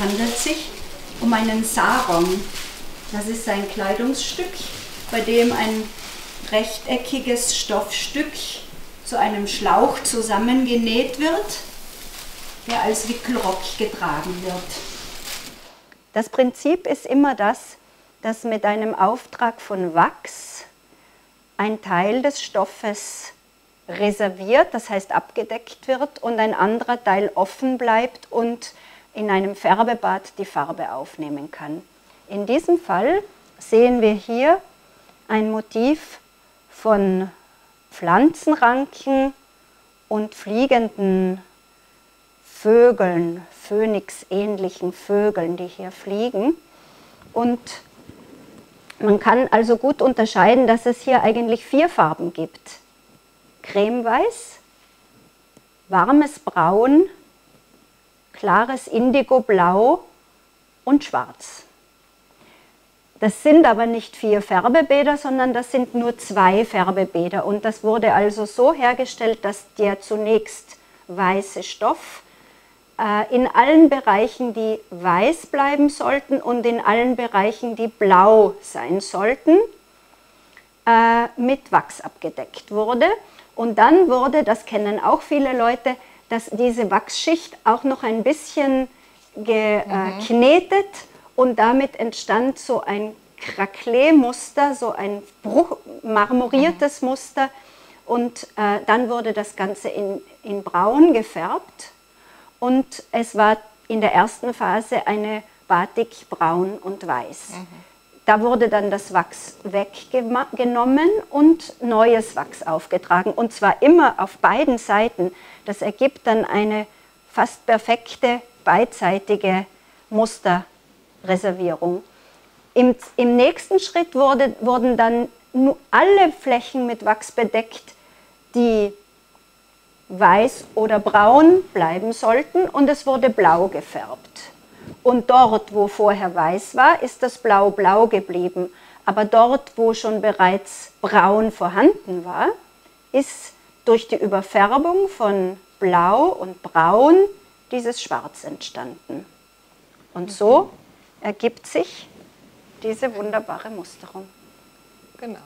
handelt sich um einen Sarong. Das ist ein Kleidungsstück, bei dem ein rechteckiges Stoffstück zu einem Schlauch zusammengenäht wird, der als Wickelrock getragen wird. Das Prinzip ist immer das, dass mit einem Auftrag von Wachs ein Teil des Stoffes reserviert, das heißt abgedeckt wird, und ein anderer Teil offen bleibt und in einem Färbebad die Farbe aufnehmen kann. In diesem Fall sehen wir hier ein Motiv von Pflanzenranken und fliegenden Vögeln, Phönix-ähnlichen Vögeln, die hier fliegen. Und man kann also gut unterscheiden, dass es hier eigentlich vier Farben gibt. Cremeweiß, warmes Braun, klares Indigoblau und Schwarz. Das sind aber nicht vier Färbebäder, sondern das sind nur zwei Färbebäder. Und das wurde also so hergestellt, dass der zunächst weiße Stoff äh, in allen Bereichen, die weiß bleiben sollten und in allen Bereichen, die blau sein sollten, äh, mit Wachs abgedeckt wurde. Und dann wurde, das kennen auch viele Leute, dass diese Wachsschicht auch noch ein bisschen geknetet mhm. und damit entstand so ein Craquelé-Muster, so ein Bruch, marmoriertes mhm. Muster und äh, dann wurde das Ganze in, in braun gefärbt und es war in der ersten Phase eine Batik braun und weiß. Mhm. Da wurde dann das Wachs weggenommen und neues Wachs aufgetragen. Und zwar immer auf beiden Seiten. Das ergibt dann eine fast perfekte beidseitige Musterreservierung. Im, Im, nächsten Schritt wurde, wurden dann alle Flächen mit Wachs bedeckt, die weiß oder braun bleiben sollten und es wurde blau gefärbt. Und dort, wo vorher weiß war, ist das Blau blau geblieben. Aber dort, wo schon bereits braun vorhanden war, ist durch die Überfärbung von Blau und Braun dieses Schwarz entstanden. Und so ergibt sich diese wunderbare Musterung. Genau.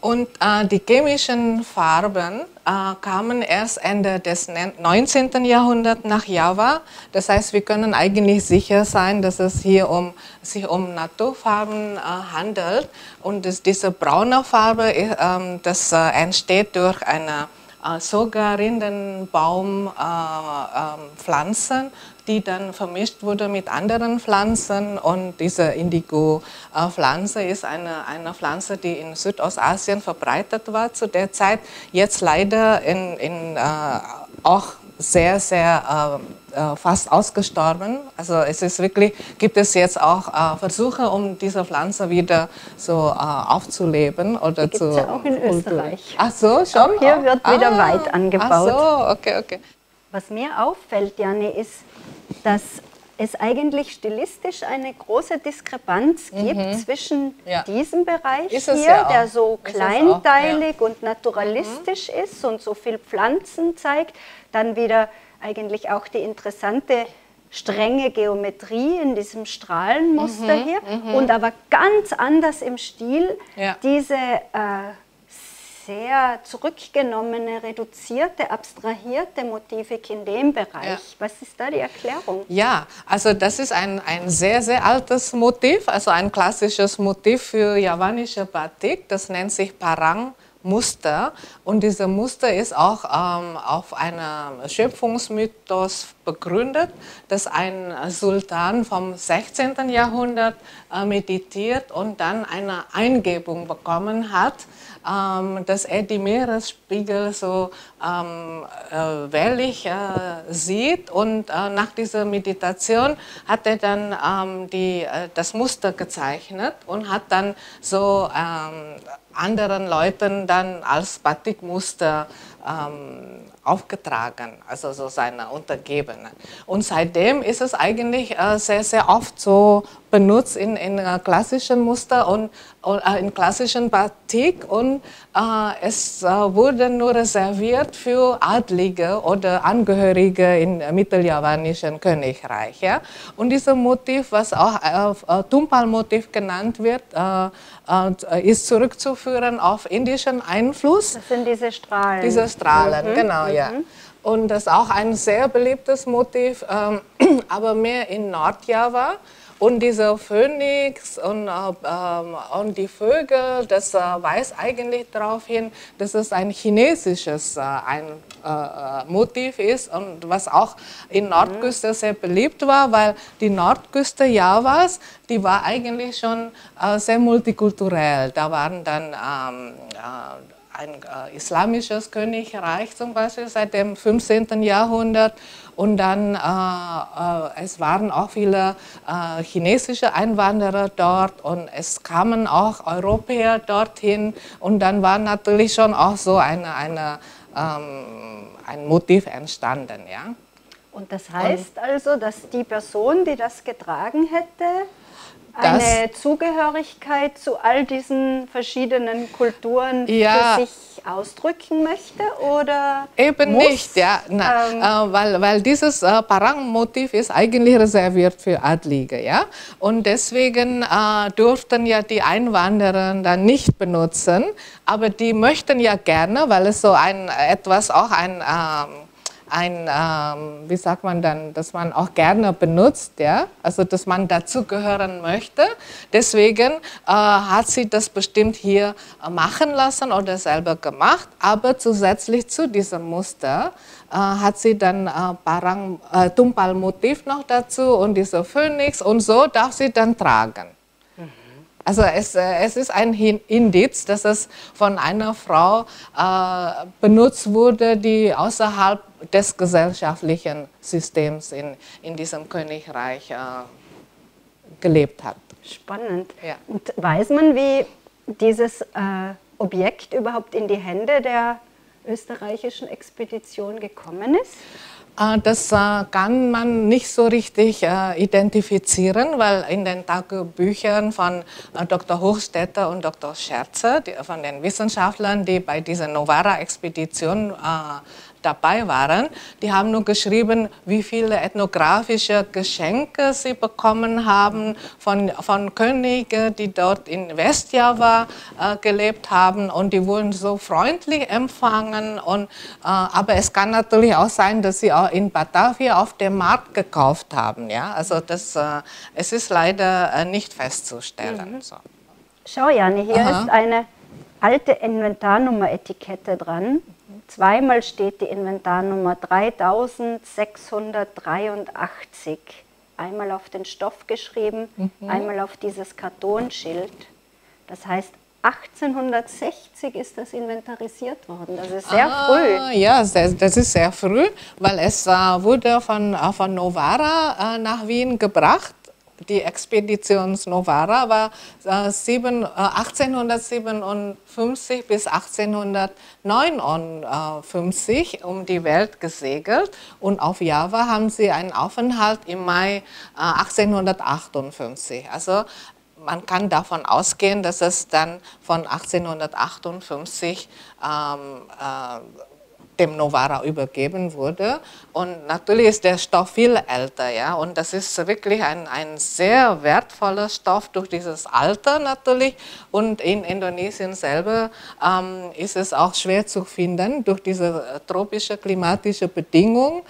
Und äh, die chemischen Farben äh, kamen erst Ende des 19. Jahrhunderts nach Java. Das heißt, wir können eigentlich sicher sein, dass es hier um, sich um Naturfarben äh, handelt. Und das, diese braune Farbe, äh, das äh, entsteht durch eine äh, sogar Rindenbaumpflanzen, äh, die dann vermischt wurde mit anderen Pflanzen. Und diese Indigo-Pflanze ist eine, eine Pflanze, die in Südostasien verbreitet war zu der Zeit. Jetzt leider in, in äh, auch sehr, sehr äh, äh, fast ausgestorben. Also es ist wirklich, gibt es jetzt auch äh, Versuche, um diese Pflanze wieder so äh, aufzuleben oder die zu. ja auch in Österreich. Ach so, schon. Auch hier wird ah, wieder weit angebaut. Ach so, okay, okay. Was mir auffällt, Janne, ist, dass es eigentlich stilistisch eine große Diskrepanz gibt mhm. zwischen ja. diesem Bereich hier, ja der so kleinteilig ja. und naturalistisch mhm. ist und so viel Pflanzen zeigt, dann wieder eigentlich auch die interessante strenge Geometrie in diesem Strahlenmuster mhm. hier mhm. und aber ganz anders im Stil diese äh, sehr zurückgenommene, reduzierte, abstrahierte Motivik in dem Bereich. Ja. Was ist da die Erklärung? Ja, also das ist ein, ein sehr, sehr altes Motiv, also ein klassisches Motiv für javanische Batik. Das nennt sich Parang. Muster und dieser Muster ist auch ähm, auf einem Schöpfungsmythos begründet, dass ein Sultan vom 16. Jahrhundert äh, meditiert und dann eine Eingebung bekommen hat, ähm, dass er die Meeresspiegel so ähm, äh, wellig äh, sieht. Und äh, nach dieser Meditation hat er dann ähm, die, äh, das Muster gezeichnet und hat dann so ähm, anderen Leuten dann als Batikmuster ähm, aufgetragen, also so seine Untergebenen. Und seitdem ist es eigentlich äh, sehr, sehr oft so benutzt in, in äh, klassischen Muster und, und äh, in klassischen Batik und äh, es äh, wurde nur reserviert für Adlige oder Angehörige im mitteljavanischen Königreich. Ja? Und dieses Motiv, was auch äh, Tumpal-Motiv genannt wird, äh, ist zurückzuführen auf indischen Einfluss. Das sind diese Strahlen. Diese Strahlen, mhm. genau, mhm. ja. Und das ist auch ein sehr beliebtes Motiv, ähm, aber mehr in Nordjava. Und dieser Phönix und, äh, äh, und die Vögel, das äh, weist eigentlich darauf hin, dass es ein chinesisches äh, ein, äh, äh, Motiv ist und was auch in Nordküste sehr beliebt war, weil die Nordküste Javas, die war eigentlich schon sehr multikulturell. Da waren dann ähm, ein äh, islamisches Königreich zum Beispiel seit dem 15. Jahrhundert und dann äh, äh, es waren auch viele äh, chinesische Einwanderer dort und es kamen auch Europäer dorthin und dann war natürlich schon auch so eine, eine, ähm, ein Motiv entstanden. Ja? Und das heißt und, also, dass die Person, die das getragen hätte, eine Zugehörigkeit zu all diesen verschiedenen Kulturen ja, für sich ausdrücken möchte oder eben muss, nicht, ja, na, ähm, äh, weil, weil dieses äh, Parang-Motiv ist eigentlich reserviert für Adlige, ja, und deswegen äh, durften ja die Einwanderer dann nicht benutzen, aber die möchten ja gerne, weil es so ein etwas auch ein ähm, ein, ähm, wie sagt man dann, dass man auch gerne benutzt, ja, also dass man dazugehören möchte. Deswegen äh, hat sie das bestimmt hier machen lassen oder selber gemacht, aber zusätzlich zu diesem Muster äh, hat sie dann äh, äh, Tumpal-Motiv noch dazu und diese Phönix und so darf sie dann tragen. Also es, äh, es ist ein Indiz, dass es von einer Frau äh, benutzt wurde, die außerhalb des gesellschaftlichen Systems in, in diesem Königreich äh, gelebt hat. Spannend. Ja. Und weiß man, wie dieses äh, Objekt überhaupt in die Hände der österreichischen Expedition gekommen ist? Äh, das äh, kann man nicht so richtig äh, identifizieren, weil in den Tagebüchern von Dr. Hochstetter und Dr. Scherzer, von den Wissenschaftlern, die bei dieser Novara-Expedition dabei waren. Die haben nur geschrieben, wie viele ethnografische Geschenke sie bekommen haben von, von Königen, die dort in Westjava äh, gelebt haben. Und die wurden so freundlich empfangen. Und, äh, aber es kann natürlich auch sein, dass sie auch in Batavia auf dem Markt gekauft haben. Ja? Also das, äh, es ist leider äh, nicht festzustellen. Mhm. So. Schau, Janne, hier Aha. ist eine alte Inventarnummer-Etikette dran. Zweimal steht die Inventarnummer 3683. Einmal auf den Stoff geschrieben, mhm. einmal auf dieses Kartonschild. Das heißt, 1860 ist das inventarisiert worden. Das ist sehr ah, früh. Ja, das ist sehr früh, weil es äh, wurde von, äh, von Novara äh, nach Wien gebracht die Expedition Novara war äh, sieben, äh, 1857 bis 1859 um die Welt gesegelt und auf Java haben sie einen Aufenthalt im Mai äh, 1858. Also man kann davon ausgehen, dass es dann von 1858 ähm, äh, dem Novara übergeben wurde. Und natürlich ist der Stoff viel älter, ja, und das ist wirklich ein, ein sehr wertvoller Stoff durch dieses Alter natürlich. Und in Indonesien selber ähm, ist es auch schwer zu finden durch diese äh, tropische klimatische Bedingungen.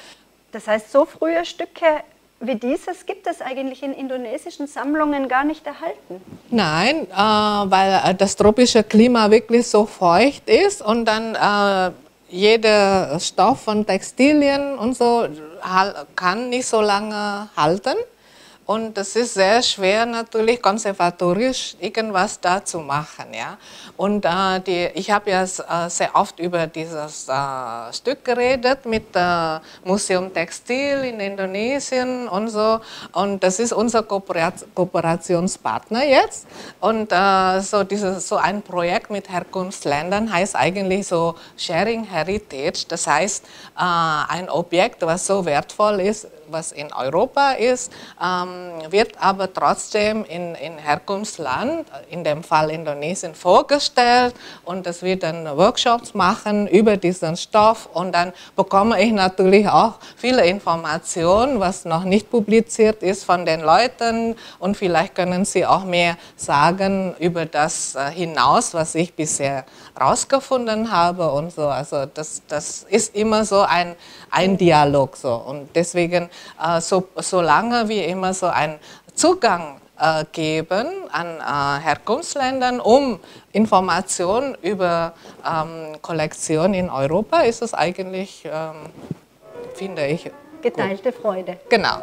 Das heißt, so frühe Stücke wie dieses gibt es eigentlich in indonesischen Sammlungen gar nicht erhalten. Nein, äh, weil äh, das tropische Klima wirklich so feucht ist und dann äh, jeder Stoff von Textilien und so kann nicht so lange halten. Und es ist sehr schwer natürlich konservatorisch irgendwas da zu machen. Ja? Und äh, die, ich habe ja äh, sehr oft über dieses äh, Stück geredet mit Museum Textil in Indonesien und so. Und das ist unser Kooperationspartner jetzt. Und äh, so, dieses, so ein Projekt mit Herkunftsländern heißt eigentlich so Sharing Heritage. Das heißt, äh, ein Objekt, was so wertvoll ist, was in Europa ist, ähm, wird aber trotzdem in, in Herkunftsland, in dem Fall Indonesien, vorgestellt und es wird dann Workshops machen über diesen Stoff und dann bekomme ich natürlich auch viele Informationen, was noch nicht publiziert ist von den Leuten und vielleicht können sie auch mehr sagen über das äh, hinaus, was ich bisher rausgefunden habe und so. Also das, das ist immer so ein, ein Dialog so und deswegen so, solange wir immer so einen Zugang äh, geben an äh, Herkunftsländern, um Informationen über ähm, Kollektionen in Europa, ist es eigentlich, ähm, finde ich, geteilte gut. Freude. Genau.